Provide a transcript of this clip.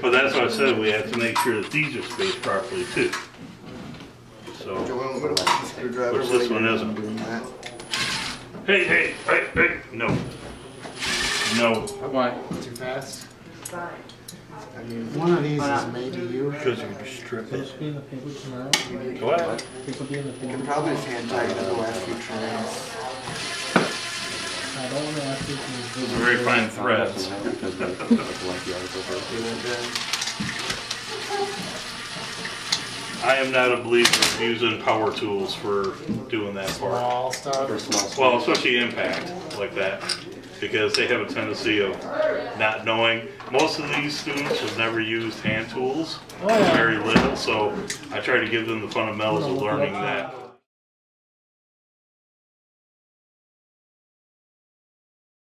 But that's why I said we have to make sure that these are spaced properly too. So, Joel, what about the screwdriver? Which this one isn't. Doing hey, hey, hey, hey, no. No, Why? Too fast? I mean, one of these is maybe you. because you strip Will it. this be in the paper tomorrow? Go ahead. This will be in the You can probably fan tighten the last few tries. I don't want to ask you to do Very fine threads. You went down. I am not a believer of using power tools for doing that part. Small stuff. Well, especially impact like that, because they have a tendency of not knowing. Most of these students have never used hand tools, Oh, yeah. very little, so I try to give them the fundamentals of learning that